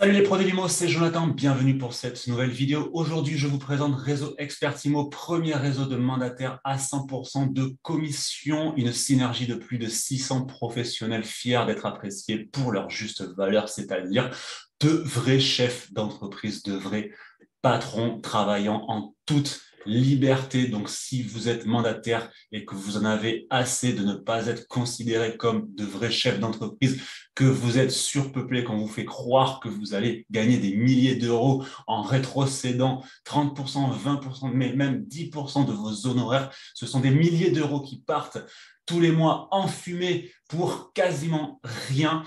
Salut les pros de c'est Jonathan, bienvenue pour cette nouvelle vidéo. Aujourd'hui, je vous présente Réseau Expertimo, premier réseau de mandataires à 100% de commission, une synergie de plus de 600 professionnels fiers d'être appréciés pour leur juste valeur, c'est-à-dire de vrais chefs d'entreprise, de vrais patrons travaillant en toute liberté. Donc, si vous êtes mandataire et que vous en avez assez de ne pas être considéré comme de vrais chefs d'entreprise, que vous êtes surpeuplé, qu'on vous fait croire que vous allez gagner des milliers d'euros en rétrocédant 30%, 20%, mais même 10% de vos honoraires, ce sont des milliers d'euros qui partent tous les mois en fumée pour quasiment rien.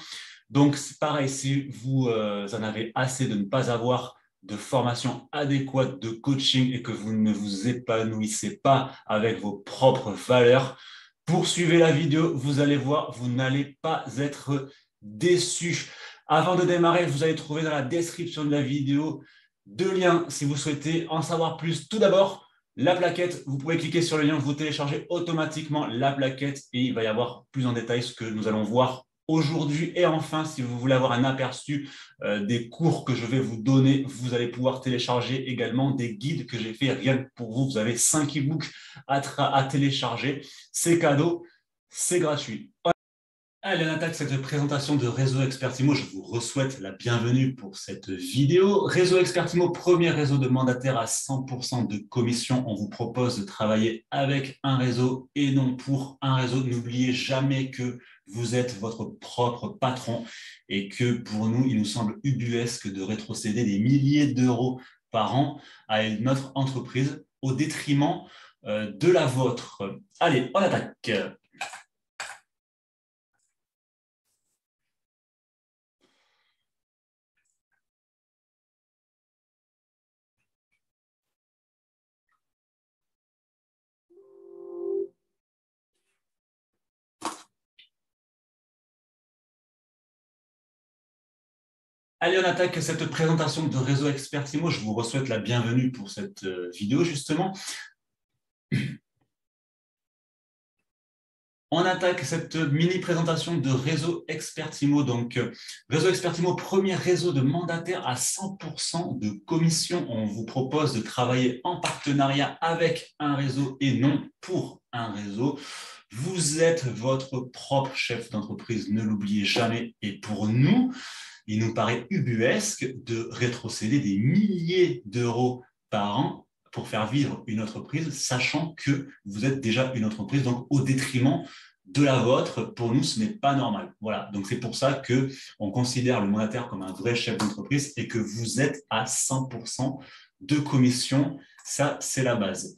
Donc, c'est pareil, si vous euh, en avez assez de ne pas avoir de formation adéquate, de coaching et que vous ne vous épanouissez pas avec vos propres valeurs, poursuivez la vidéo, vous allez voir, vous n'allez pas être déçu. Avant de démarrer, vous allez trouver dans la description de la vidéo deux liens si vous souhaitez en savoir plus. Tout d'abord, la plaquette, vous pouvez cliquer sur le lien, vous téléchargez automatiquement la plaquette et il va y avoir plus en détail ce que nous allons voir aujourd'hui. Et enfin, si vous voulez avoir un aperçu euh, des cours que je vais vous donner, vous allez pouvoir télécharger également des guides que j'ai fait rien que pour vous. Vous avez cinq e-books à, à télécharger. C'est cadeau, c'est gratuit. Allez, on attaque cette présentation de Réseau Expertimo. Je vous souhaite la bienvenue pour cette vidéo. Réseau Expertimo, premier réseau de mandataires à 100% de commission. On vous propose de travailler avec un réseau et non pour un réseau. N'oubliez jamais que vous êtes votre propre patron et que pour nous, il nous semble ubuesque de rétrocéder des milliers d'euros par an à notre entreprise au détriment euh, de la vôtre. Allez, on attaque. Allez, on attaque cette présentation de Réseau Expertimo. Je vous souhaite la bienvenue pour cette euh, vidéo, justement. On attaque cette mini-présentation de Réseau Expertimo. Donc, euh, Réseau Expertimo, premier réseau de mandataires à 100% de commission. On vous propose de travailler en partenariat avec un réseau et non pour un réseau. Vous êtes votre propre chef d'entreprise, ne l'oubliez jamais. Et pour nous, il nous paraît ubuesque de rétrocéder des milliers d'euros par an pour faire vivre une entreprise, sachant que vous êtes déjà une entreprise, donc au détriment de la vôtre, pour nous, ce n'est pas normal. Voilà, donc c'est pour ça que on considère le mandataire comme un vrai chef d'entreprise et que vous êtes à 100% de commission. Ça, c'est la base.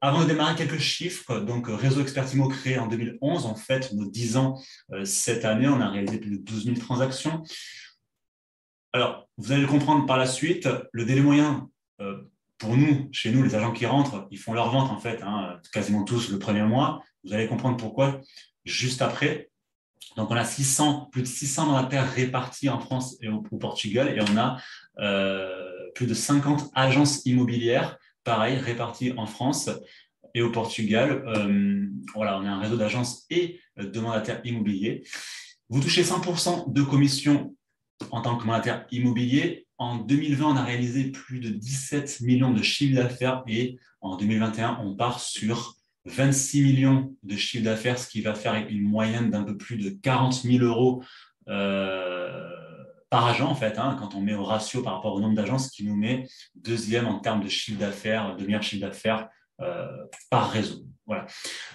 Avant de démarrer, quelques chiffres. Donc, Réseau Expertimo créé en 2011. En fait, nos 10 ans cette année, on a réalisé plus de 12 000 transactions. Alors, vous allez le comprendre par la suite, le délai moyen, euh, pour nous, chez nous, les agents qui rentrent, ils font leur vente en fait, hein, quasiment tous le premier mois. Vous allez comprendre pourquoi juste après. Donc, on a 600, plus de 600 mandataires répartis en France et au, Portugal et on a euh, plus de 50 agences immobilières, pareil, réparties en France et au Portugal. Euh, voilà, on a un réseau d'agences et de mandataires immobiliers. Vous touchez 100% de commission en tant que mandataire immobilier. En 2020, on a réalisé plus de 17 millions de chiffres d'affaires et en 2021, on part sur 26 millions de chiffres d'affaires, ce qui va faire une moyenne d'un peu plus de 40 000 euros euh, par agent, en fait, hein, quand on met au ratio par rapport au nombre d'agences, qui nous met deuxième en termes de chiffre d'affaires, de meilleur chiffre d'affaires euh, par réseau. Voilà.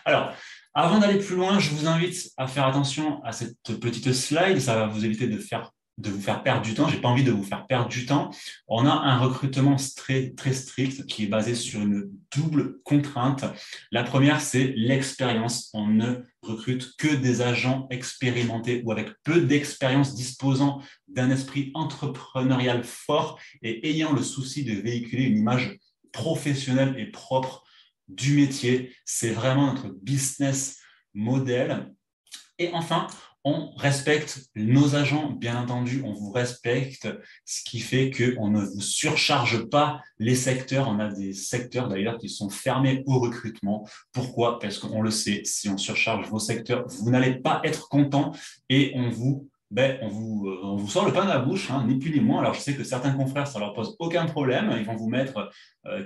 Alors, avant d'aller plus loin, je vous invite à faire attention à cette petite slide. Ça va vous éviter de faire de vous faire perdre du temps. J'ai pas envie de vous faire perdre du temps. On a un recrutement très, très strict qui est basé sur une double contrainte. La première, c'est l'expérience. On ne recrute que des agents expérimentés ou avec peu d'expérience disposant d'un esprit entrepreneurial fort et ayant le souci de véhiculer une image professionnelle et propre du métier. C'est vraiment notre business model. Et enfin, on respecte nos agents, bien entendu, on vous respecte, ce qui fait qu'on ne vous surcharge pas les secteurs. On a des secteurs d'ailleurs qui sont fermés au recrutement. Pourquoi? Parce qu'on le sait, si on surcharge vos secteurs, vous n'allez pas être content et on vous ben, on, vous, euh, on, vous, sort le pain de la bouche, hein, ni plus ni moins. Alors, je sais que certains confrères, ça leur pose aucun problème. Ils vont vous mettre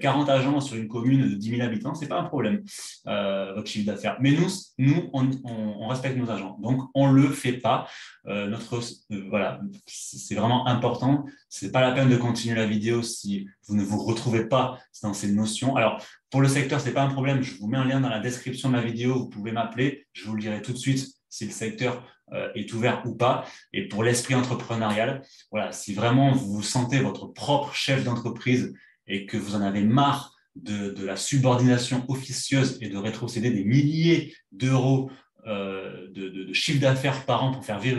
40 euh, agents sur une commune de 10 000 habitants, ce n'est pas un problème, euh, votre chiffre d'affaires. Mais nous, nous on, respecte nos agents. Donc, on ne le fait pas. notre, voilà, c'est vraiment important. Ce n'est pas la peine de continuer la vidéo si vous ne vous retrouvez pas dans ces notions. Alors, pour le secteur, ce n'est pas un problème. Je vous mets un lien dans la description de la vidéo. Vous pouvez m'appeler. Je vous le dirai tout de suite si le secteur euh, est ouvert ou pas. Et pour l'esprit entrepreneurial, voilà, si vraiment vous sentez votre propre chef d'entreprise et que vous en avez marre de, la subordination officieuse et de rétrocéder des milliers d'euros euh, de, chiffre d'affaires par an pour faire vivre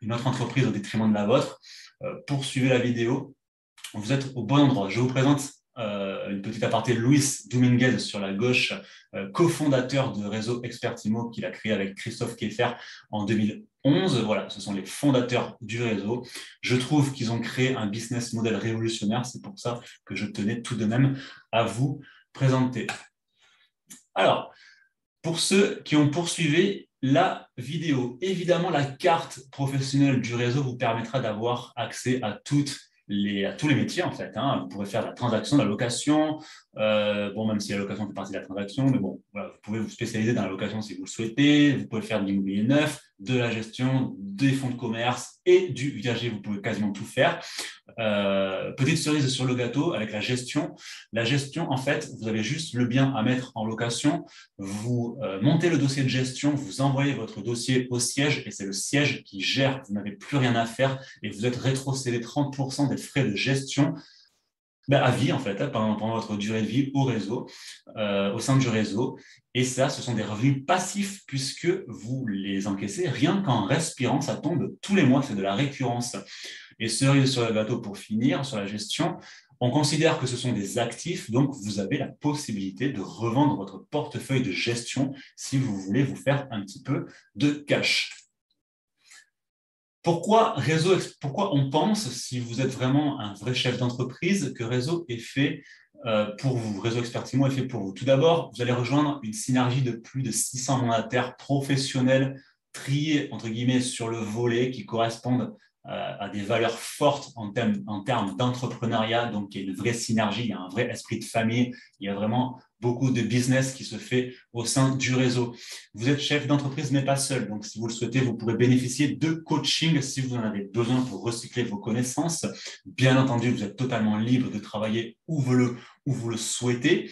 une autre, entreprise au détriment de la vôtre, euh, poursuivez la vidéo. Vous êtes au bon endroit. Je vous présente euh, une petite aparté, Luis Dominguez sur la gauche, euh, cofondateur de Réseau Expertimo qu'il a créé avec Christophe Keffer en 2011. Voilà, ce sont les fondateurs du réseau. Je trouve qu'ils ont créé un business model révolutionnaire. C'est pour ça que je tenais tout de même à vous présenter. Alors, pour ceux qui ont poursuivi la vidéo, évidemment, la carte professionnelle du réseau vous permettra d'avoir accès à toutes à tous les métiers en fait. Hein. Vous pourrez faire la transaction, de la location, euh, bon, même si la location fait partie de la transaction, mais bon, vous pouvez vous spécialiser dans la location si vous le souhaitez. Vous pouvez faire de l'immobilier neuf, de la gestion, des fonds de commerce et du viager. Vous pouvez quasiment tout faire. Euh, petite cerise sur le gâteau avec la gestion. La gestion, en fait, vous avez juste le bien à mettre en location. Vous euh, montez le dossier de gestion, vous envoyez votre dossier au siège et c'est le siège qui gère. Vous n'avez plus rien à faire et vous êtes rétrocédé 30% des frais de gestion ben, à vie, en fait, hein, pendant, votre durée de vie au réseau, euh, au sein du réseau. Et ça, ce sont des revenus passifs puisque vous les encaissez rien qu'en respirant. Ça tombe tous les mois, c'est de la récurrence. Et cerise sur le gâteau pour finir, sur la gestion, on considère que ce sont des actifs, donc vous avez la possibilité de revendre votre portefeuille de gestion si vous voulez vous faire un petit peu de cash. Pourquoi, réseau, pourquoi on pense, si vous êtes vraiment un vrai chef d'entreprise, que Réseau est fait euh, pour vous, Réseau Expertimo est fait pour vous. Tout d'abord, vous allez rejoindre une synergie de plus de 600 mandataires professionnels triés, sur le volet qui correspondent à des valeurs fortes en termes, en d'entrepreneuriat. Donc, il y a une vraie synergie, il y a un vrai esprit de famille, il y a vraiment beaucoup de business qui se fait au sein du réseau. Vous êtes chef d'entreprise, mais pas seul. Donc, si vous le souhaitez, vous pourrez bénéficier de coaching si vous en avez besoin pour recycler vos connaissances. Bien entendu, vous êtes totalement libre de travailler où vous le, où vous le souhaitez.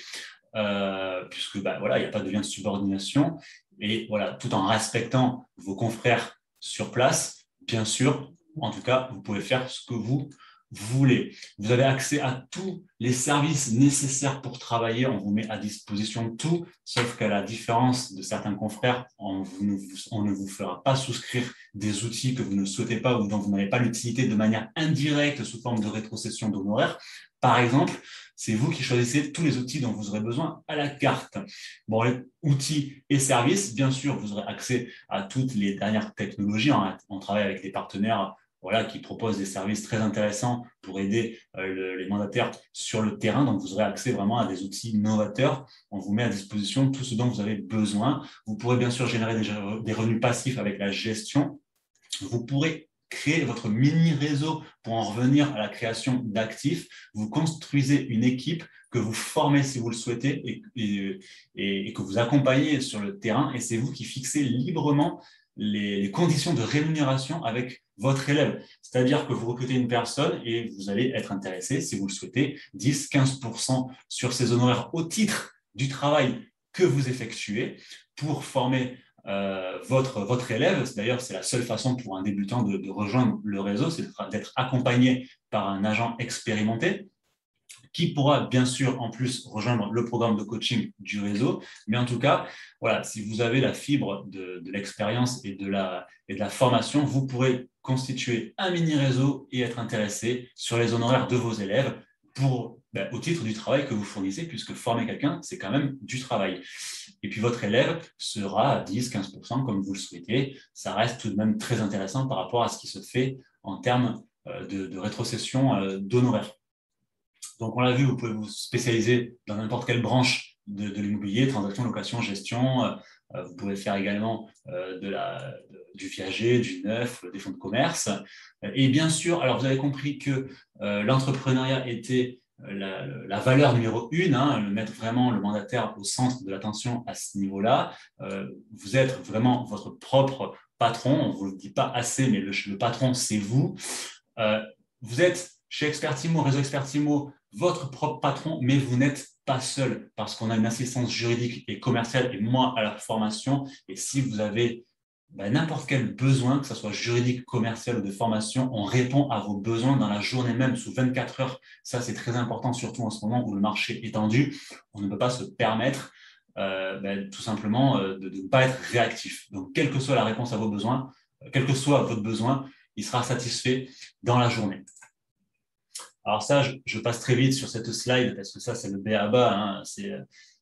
Euh, puisque bah, voilà, il n'y a pas de lien de subordination, et voilà, tout en respectant vos confrères sur place, bien sûr, en tout cas, vous pouvez faire ce que vous voulez. Vous avez accès à tous les services nécessaires pour travailler. On vous met à disposition tout, sauf qu'à la différence de certains confrères, on, ne vous fera pas souscrire des outils que vous ne souhaitez pas ou dont vous n'avez pas l'utilité de manière indirecte sous forme de rétrocession d'honoraires. Par exemple, c'est vous qui choisissez tous les outils dont vous aurez besoin à la carte. Bon, les outils et services, bien sûr, vous aurez accès à toutes les dernières technologies. On travaille avec des partenaires voilà, qui propose des services très intéressants pour aider euh, les mandataires sur le terrain. Donc, vous aurez accès vraiment à des outils novateurs. On vous met à disposition tout ce dont vous avez besoin. Vous pourrez bien sûr générer des, revenus passifs avec la gestion. Vous pourrez créer votre mini réseau pour en revenir à la création d'actifs. Vous construisez une équipe que vous formez si vous le souhaitez et, et que vous accompagnez sur le terrain. Et c'est vous qui fixez librement les, conditions de rémunération avec votre élève. C'est-à-dire que vous recrutez une personne et vous allez être intéressé, si vous le souhaitez, 10-15% sur ses honoraires au titre du travail que vous effectuez pour former euh, votre, votre élève. D'ailleurs, c'est la seule façon pour un débutant de rejoindre le réseau, c'est d'être accompagné par un agent expérimenté qui pourra bien sûr en plus rejoindre le programme de coaching du réseau. Mais en tout cas, voilà, si vous avez la fibre de, l'expérience et, de la, et de la formation, vous pourrez constituer un mini réseau et être intéressé sur les honoraires de vos élèves pour, ben, au titre du travail que vous fournissez, puisque former quelqu'un, c'est quand même du travail. Et puis votre élève sera à 10-15% comme vous le souhaitez. Ça reste tout de même très intéressant par rapport à ce qui se fait en termes euh, de, de rétrocession euh, d'honoraires. Donc, on l'a vu, vous pouvez vous spécialiser dans n'importe quelle branche de, l'immobilier, transaction, location, gestion, euh, vous pouvez faire également de la, du viager, du neuf, des fonds de commerce. Et bien sûr, alors vous avez compris que l'entrepreneuriat était la, valeur numéro une, hein, mettre vraiment le mandataire au centre de l'attention à ce niveau-là. vous êtes vraiment votre propre patron, on ne vous le dit pas assez, mais le, patron, c'est vous. vous êtes chez Expertimo, Réseau Expertimo, votre propre patron, mais vous n'êtes pas seul parce qu'on a une assistance juridique et commerciale et moi à la formation. Et si vous avez ben, n'importe quel besoin, que ce soit juridique, commercial ou de formation, on répond à vos besoins dans la journée même, sous 24 heures. Ça, c'est très important, surtout en ce moment où le marché est tendu. On ne peut pas se permettre euh, ben, tout simplement euh, de ne pas être réactif. Donc, quelle que soit la réponse à vos besoins, euh, quel que soit votre besoin, il sera satisfait dans la journée. Alors ça, je, passe très vite sur cette slide parce que ça, c'est le B à bas. Hein.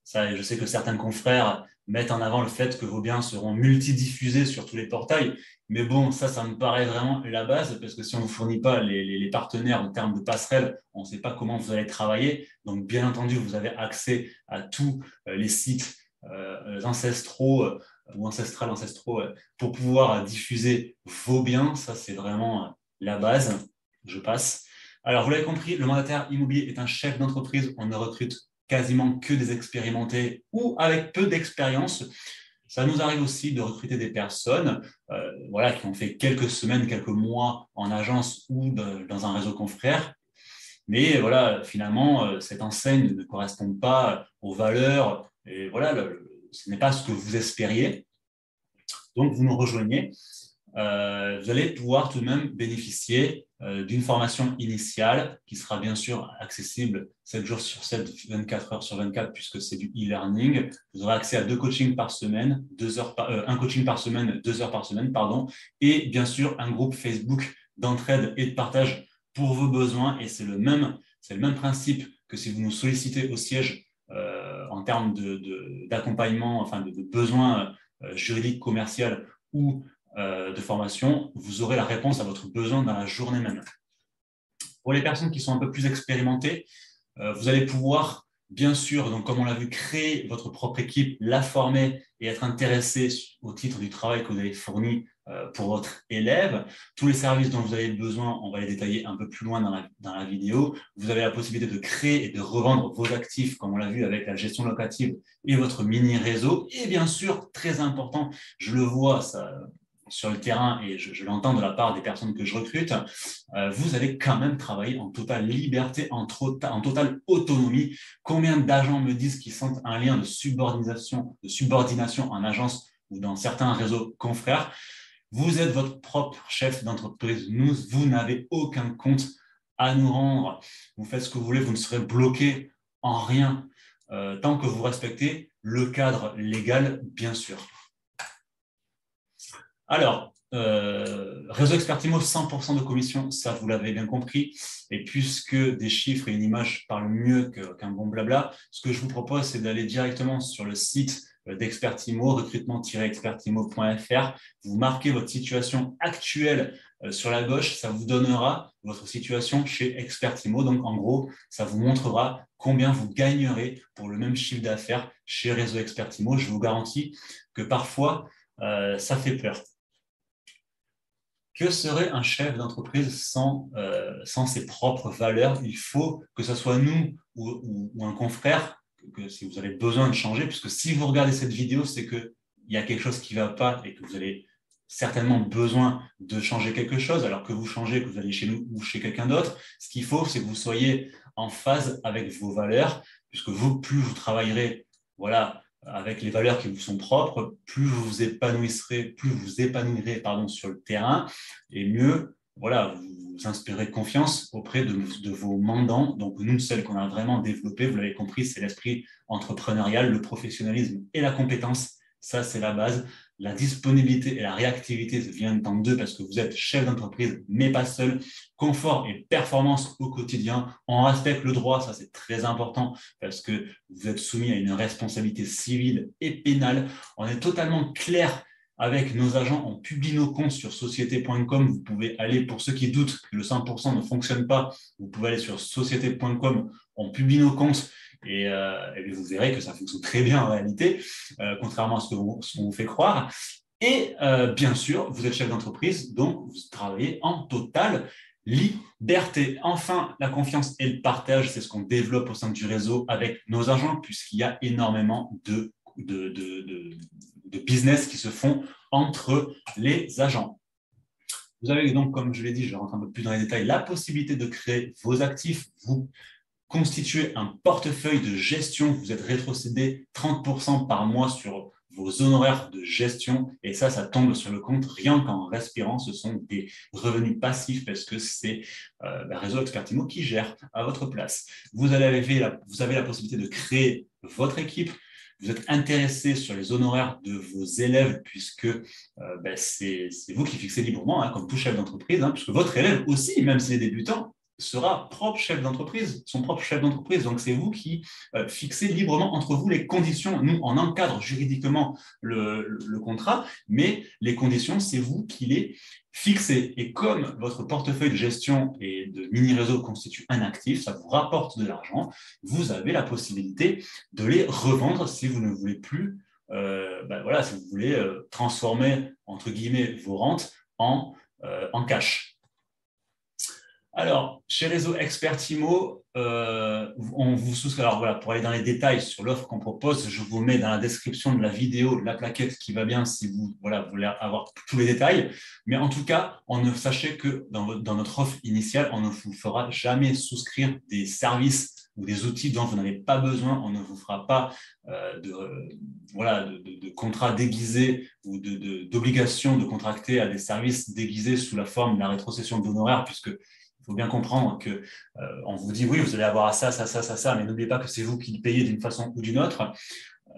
ça, je sais que certains confrères mettent en avant le fait que vos biens seront multidiffusés sur tous les portails. Mais bon, ça, ça me paraît vraiment la base parce que si on ne vous fournit pas les, partenaires en termes de passerelles, on ne sait pas comment vous allez travailler. Donc, bien entendu, vous avez accès à tous euh, les sites euh, ancestraux euh, ou ancestrales ancestraux pour pouvoir diffuser vos biens. Ça, c'est vraiment la base. Je passe. Alors, vous l'avez compris, le mandataire immobilier est un chef d'entreprise. On ne recrute quasiment que des expérimentés ou avec peu d'expérience. Ça nous arrive aussi de recruter des personnes euh, voilà, qui ont fait quelques semaines, quelques mois en agence ou dans un réseau confrère. Mais voilà, finalement, euh, cette enseigne ne correspond pas aux valeurs et voilà, ce n'est pas ce que vous espériez. Donc, vous nous rejoignez. Euh, vous allez pouvoir tout de même bénéficier d'une formation initiale qui sera bien sûr accessible 7 jours sur 7, 24 heures sur 24, puisque c'est du e-learning. Vous aurez accès à deux coachings par semaine, deux heures euh, un coaching par semaine, deux heures par semaine, pardon, et bien sûr un groupe Facebook d'entraide et de partage pour vos besoins. Et c'est le même, c'est le même principe que si vous nous sollicitez au siège en termes d'accompagnement, de, enfin de, de besoins juridiques, commerciaux ou euh, de formation, vous aurez la réponse à votre besoin dans la journée même. Pour les personnes qui sont un peu plus expérimentées, euh, vous allez pouvoir, bien sûr, donc comme on l'a vu, créer votre propre équipe, la former et être intéressé au titre du travail que vous avez fourni euh, pour votre élève. Tous les services dont vous avez besoin, on va les détailler un peu plus loin dans la, dans la vidéo. Vous avez la possibilité de créer et de revendre vos actifs, comme on l'a vu avec la gestion locative et votre mini réseau. Et bien sûr, très important, je le vois, ça, sur le terrain, et je, l'entends de la part des personnes que je recrute, euh, vous allez quand même travailler en totale liberté, en, totale autonomie. Combien d'agents me disent qu'ils sentent un lien de subordination, de subordination en agence ou dans certains réseaux confrères? Vous êtes votre propre chef d'entreprise. Nous, vous n'avez aucun compte à nous rendre. Vous faites ce que vous voulez, vous ne serez bloqué en rien euh, tant que vous respectez le cadre légal, bien sûr. Alors, euh, réseau Expertimo, 100% de commission, ça vous l'avez bien compris. Et puisque des chiffres et une image parlent mieux qu'un bon blabla, ce que je vous propose, c'est d'aller directement sur le site euh, d'Expertimo, recrutement-expertimo.fr. Vous marquez votre situation actuelle euh, sur la gauche, ça vous donnera votre situation chez Expertimo. Donc, en gros, ça vous montrera combien vous gagnerez pour le même chiffre d'affaires chez Réseau Expertimo. Je vous garantis que parfois, ça fait peur. Que serait un chef d'entreprise sans, euh, sans ses propres valeurs? Il faut que ce soit nous ou, un confrère, que, si vous avez besoin de changer, puisque si vous regardez cette vidéo, c'est qu'il y a quelque chose qui ne va pas et que vous avez certainement besoin de changer quelque chose, alors que vous changez, que vous allez chez nous ou chez quelqu'un d'autre. Ce qu'il faut, c'est que vous soyez en phase avec vos valeurs, puisque vous, plus vous travaillerez voilà, avec les valeurs qui vous sont propres, plus vous vous épanouirez, plus vous épanouirez pardon, sur le terrain, et mieux voilà, vous, inspirez confiance auprès de, de, vos mandants. Donc, nous, celle qu'on a vraiment développée, vous l'avez compris, c'est l'esprit entrepreneurial, le professionnalisme et la compétence. Ça, c'est la base. La disponibilité et la réactivité viennent en deux parce que vous êtes chef d'entreprise, mais pas seul. Confort et performance au quotidien. On respecte le droit, ça c'est très important parce que vous êtes soumis à une responsabilité civile et pénale. On est totalement clair avec nos agents, on publie nos comptes sur société.com. Vous pouvez aller, pour ceux qui doutent que le 100% ne fonctionne pas, vous pouvez aller sur société.com. On publie nos comptes et, vous verrez que ça fonctionne très bien en réalité, contrairement à ce qu'on vous fait croire. Et bien sûr, vous êtes chef d'entreprise, donc vous travaillez en totale liberté. Enfin, la confiance et le partage, c'est ce qu'on développe au sein du réseau avec nos agents, puisqu'il y a énormément de, de, de, business qui se font entre les agents. Vous avez donc, comme je l'ai dit, je rentre un peu plus dans les détails, la possibilité de créer vos actifs. Vous constituez un portefeuille de gestion. Vous êtes rétrocédé 30% par mois sur vos honoraires de gestion. Et ça, ça tombe sur le compte rien qu'en respirant. Ce sont des revenus passifs parce que c'est euh, le réseau Expertimo qui gère à votre place. Vous avez, la, vous avez la possibilité de créer votre équipe. Vous êtes intéressé sur les honoraires de vos élèves puisque euh, ben, c'est vous qui fixez librement, hein, comme tout chef d'entreprise, hein, puisque votre élève aussi, même s'il est débutant, sera propre chef d'entreprise, son propre chef d'entreprise. Donc, c'est vous qui euh, fixez librement entre vous les conditions. Nous, on encadre juridiquement le, contrat, mais les conditions, c'est vous qui les fixez. Et comme votre portefeuille de gestion et de mini-réseau constitue un actif, ça vous rapporte de l'argent, vous avez la possibilité de les revendre si vous ne voulez plus, euh, ben voilà, si vous voulez euh, transformer, entre guillemets, vos rentes en, en cash. Alors, chez Réseau Expertimo, euh, on vous souscrit. Alors voilà, pour aller dans les détails sur l'offre qu'on propose, je vous mets dans la description de la vidéo la plaquette qui va bien si vous, voilà, voulez avoir tous les détails. Mais en tout cas, on ne sachez que dans, notre offre initiale, on ne vous fera jamais souscrire des services ou des outils dont vous n'avez pas besoin. On ne vous fera pas euh, de, voilà, de, contrats déguisés ou d'obligations de, de, contracter à des services déguisés sous la forme de la rétrocession d'honoraires, puisque il faut bien comprendre qu'on euh, vous dit oui, vous allez avoir ça, ça, ça, ça, ça, mais n'oubliez pas que c'est vous qui le payez d'une façon ou d'une autre.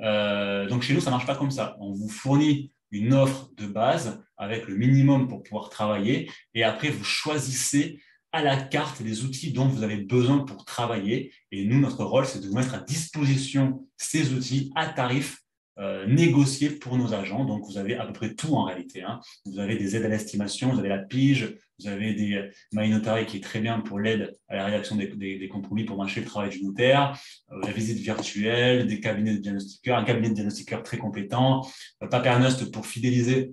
Euh, donc chez nous, ça ne marche pas comme ça. On vous fournit une offre de base avec le minimum pour pouvoir travailler et après vous choisissez à la carte les outils dont vous avez besoin pour travailler. Et nous, notre rôle, c'est de vous mettre à disposition ces outils à tarif euh, négocié pour nos agents. Donc, vous avez à peu près tout en réalité. Hein. Vous avez des aides à l'estimation, vous avez la pige, vous avez des euh, My qui est très bien pour l'aide à la rédaction des, compromis pour marcher le travail du notaire, euh, la visite virtuelle, des cabinets de diagnostiqueurs, un cabinet de diagnostiqueurs très compétent, euh, Papernost pour fidéliser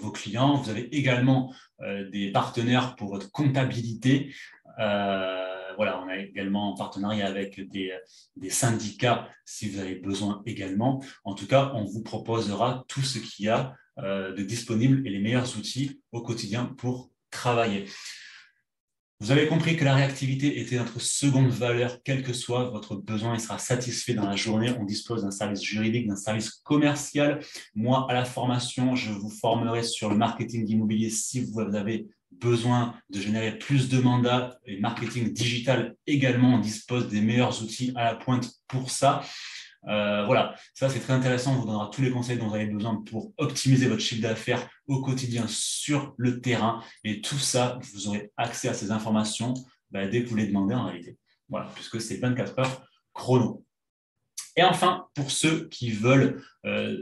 vos clients. Vous avez également des partenaires pour votre comptabilité. voilà, on a également un partenariat avec des, des, syndicats si vous avez besoin également. En tout cas, on vous proposera tout ce qu'il y a de disponible et les meilleurs outils au quotidien pour travailler. Vous avez compris que la réactivité était notre seconde valeur, quel que soit votre besoin, il sera satisfait dans la journée. On dispose d'un service juridique, d'un service commercial. Moi, à la formation, je vous formerai sur le marketing immobilier si vous avez besoin de générer plus de mandats et marketing digital également. On dispose des meilleurs outils à la pointe pour ça. Euh, voilà, ça c'est très intéressant. On vous donnera tous les conseils dont vous avez besoin pour optimiser votre chiffre d'affaires au quotidien sur le terrain. Et tout ça, vous aurez accès à ces informations bah, dès que vous les demandez en réalité. Voilà, puisque c'est 24 heures chrono. Et enfin, pour ceux qui veulent euh,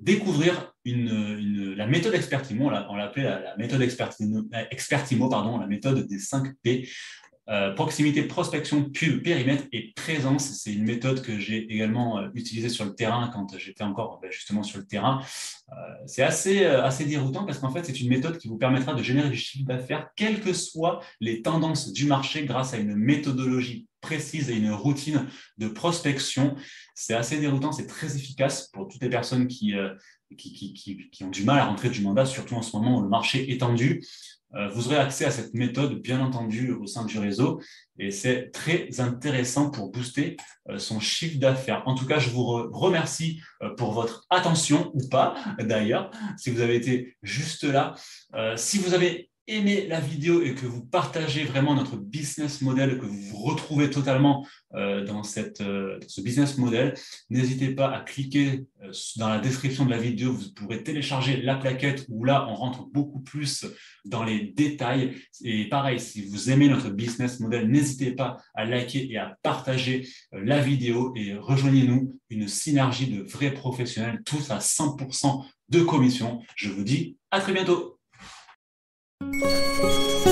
découvrir la méthode Expertimo, on l'appelait la, méthode Expertimo, Expertimo, pardon, la méthode des 5 P. Euh, proximité, prospection, pub, périmètre et présence. C'est une méthode que j'ai également euh, utilisée sur le terrain quand j'étais encore ben, justement sur le terrain. Euh, c'est assez, assez déroutant parce qu'en fait, c'est une méthode qui vous permettra de générer du chiffre d'affaires, quelles que soient les tendances du marché, grâce à une méthodologie précise et une routine de prospection. C'est assez déroutant, c'est très efficace pour toutes les personnes qui, qui, qui, qui, ont du mal à rentrer du mandat, surtout en ce moment où le marché est tendu. Euh, vous aurez accès à cette méthode, bien entendu, au sein du réseau. Et c'est très intéressant pour booster euh, son chiffre d'affaires. En tout cas, je vous remercie euh, pour votre attention, ou pas d'ailleurs, si vous avez été juste là. Si vous avez aimez la vidéo et que vous partagez vraiment notre business model, que vous vous retrouvez totalement euh, dans, cette, euh, ce business model, n'hésitez pas à cliquer euh, dans la description de la vidéo. Vous pourrez télécharger la plaquette où là, on rentre beaucoup plus dans les détails. Et pareil, si vous aimez notre business model, n'hésitez pas à liker et à partager la vidéo et rejoignez-nous une synergie de vrais professionnels, tous à 100% de commission. Je vous dis à très bientôt. Thank you.